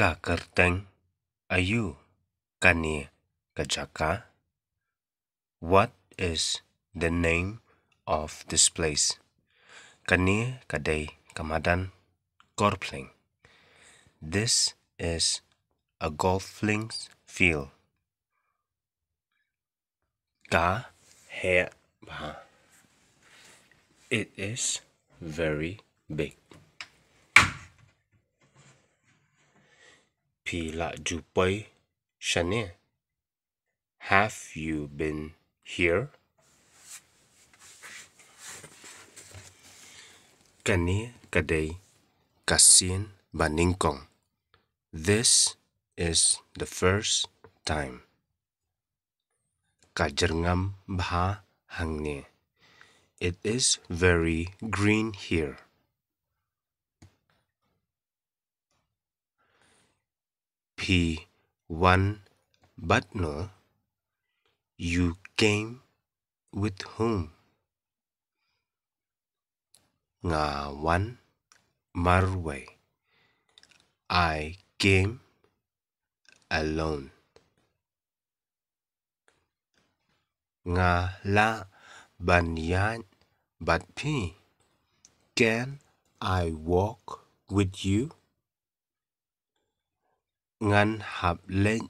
ka kerteng ayu kani kajaka? What is the name of this place? Kani kadai kamadan korpling. This is a golfing field. Ka he. It is very big. Pila jupoy shane. Have you been here? Kani kadai kasin baningkong. This is the first time. Kajerngam bha hangne. It is very green here. P one but no. You came with whom? Nga one marway. I came alone. Nga la banyan but p. Can I walk with you? Ngan hab lên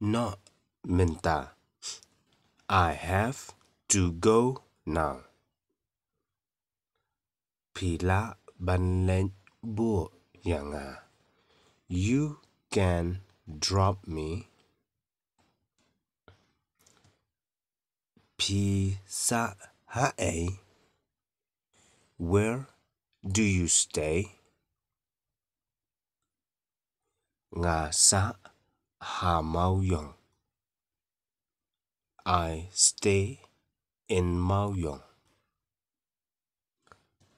no minta. I have to go now. Pila ban lên bua yanga. You can drop me. Pisa hae. Where do you stay? Nga sa ha mau yong. I stay in Mao Yong.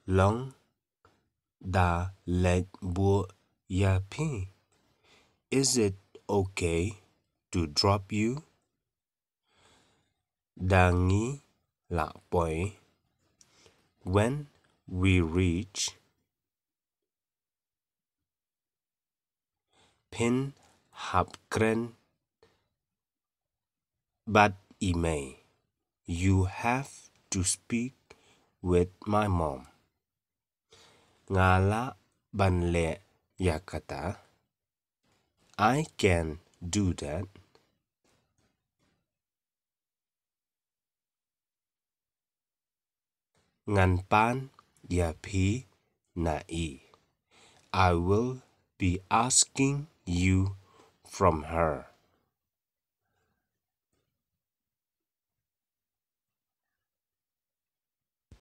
Long da let bu ya pi. Is it okay to drop you? Dangi la boy. When we reach Pin Hapgren but Imei, you have to speak with my mom. Ngala banle yakata. I can do that. Ngan pan ya pi na i. I will be asking you from her.